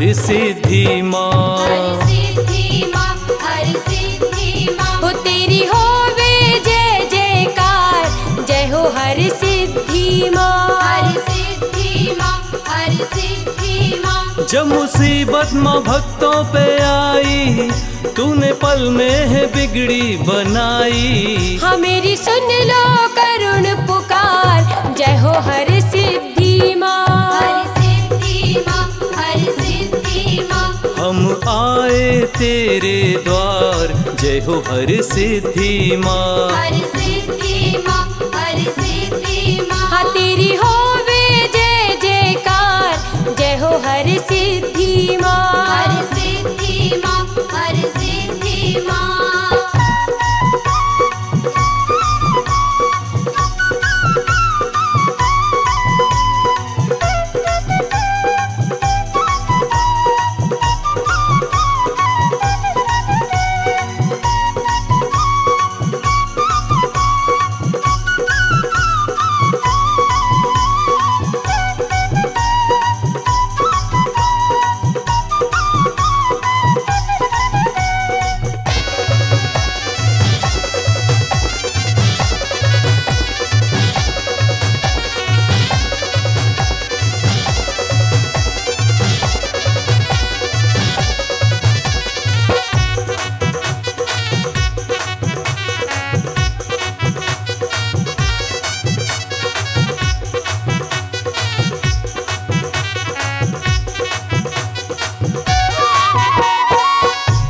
हो हर सिद्धि माँ हो तेरी होवे जय जयकार जय हो हर सिद्धि माँ। हर सिद्धि माँ हर सिद्धि माँ। जब मुसीबत माँ भक्तों पे आई तूने पल में है बिगड़ी बनाई। हाँ मेरी सुन लो करुण पुकार जय हो हर तेरे द्वार। जय हो हर सिद्धि माँ।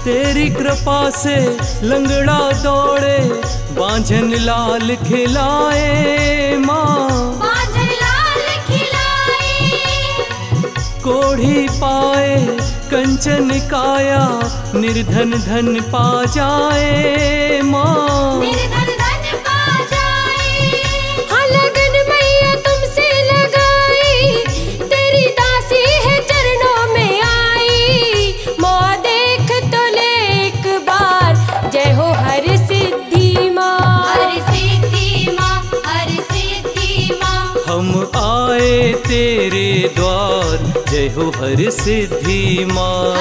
तेरी कृपा से लंगड़ा दौड़े बांझन लाल खिलाए माँ। बादल लाल खिलाए। कोढ़ी पाए कंचन काया निर्धन धन पा जाए। हम आए तेरे द्वार। जय हो हर सिद्धि माँ।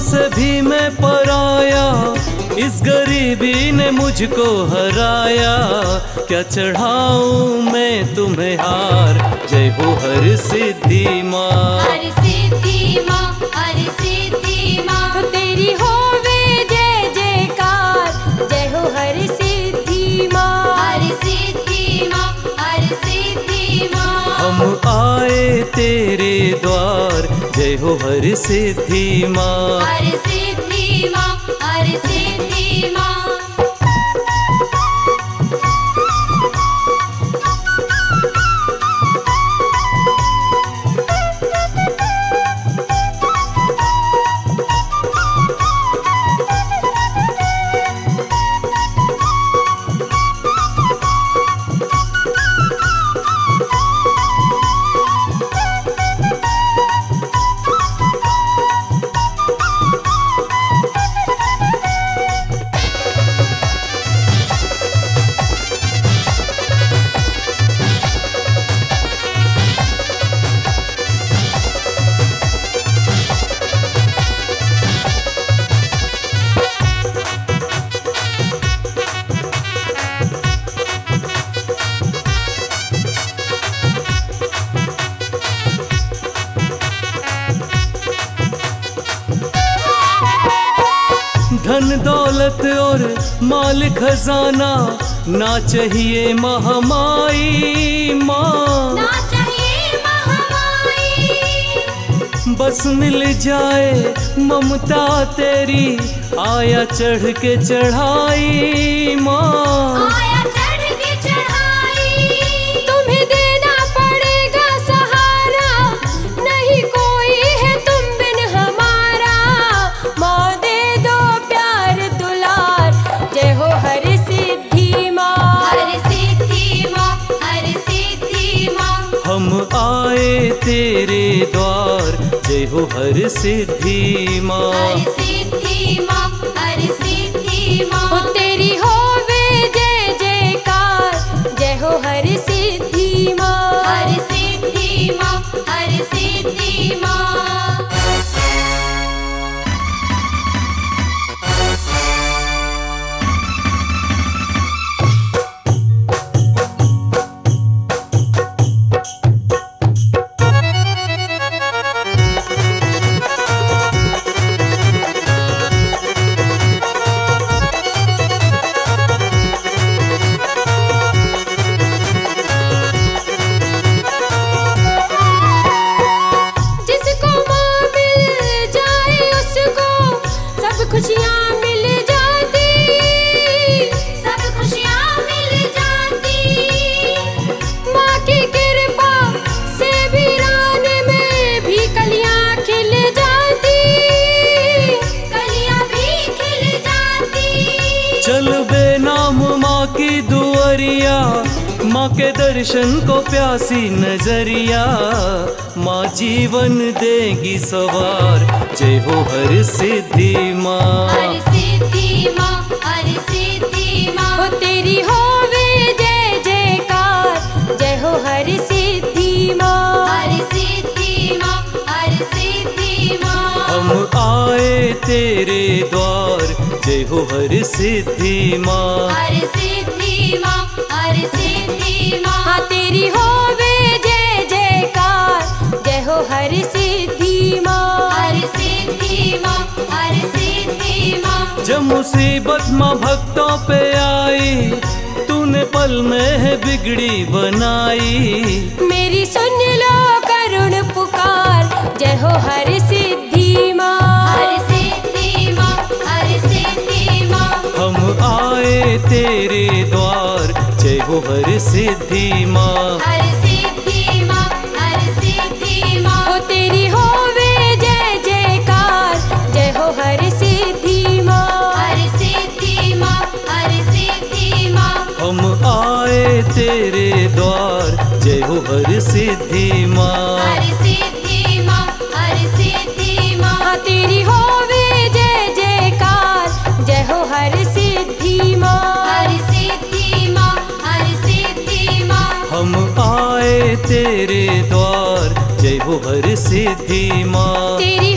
से भी मैं पराया, इस गरीबी ने मुझको हराया। क्या चढ़ाऊ मैं तुम्हें हार? जय हो हर सिद्धि माँ। हर सिद्धि माँ। आए तेरे द्वार। जय हो हर सिद्धि माँ। हर सिद्धि माँ हर सिद्धि दौलत और माल खजाना। ना चाहिए महामाई माँ। ना चाहिए महामाई। बस मिल जाए ममता तेरी आया चढ़ के चढ़ाई माँ। तेरे द्वार। जय हो हर सिद्धि माँ। दर्शन को प्यासी नज़रिया माँ जीवन देगी सवार। जय हो हर सिद्धि माँ। माँ हो तेरी होवे जय जयकार जय हो हर सिद्धि हर हर सिद्धि माँ। हम आए तेरे द्वार जय हो हर सिद्धि माँ। हर सिद्धि माँ हर सिद्धि माँ हाँ तेरी होवे जय जयकार। जय हो हर सिद्धि माँ। हर सिद्धि माँ हर सिद्धि माँ। जब मुसीबत माँ भक्तों पे आई तूने पल में है बिगड़ी बनाई। मेरी सुन लो करुण पुकार। जय हो हर सिद्धि माँ। हर सिद्धि माँ हर सिद्धि माँ। हम आए तेरे द्वार हो हर सिद्धि माँ हर सिद्धि माँ हर सिद्धि माँ हो तेरी होवे जय जयकार जय हो हर सिद्धि माँ हर सिद्धि माँ हर सिद्धि माँ हम आए तेरे द्वार जय हो हर सिद्धि माँ हर सिद्धि माँ हर सिद्धि माँ हाँ तेरी होवे जय जयकार जय हो हर सिद्धि माँ आए तेरे द्वार। जय हो हर सिद्धि माँ। तेरी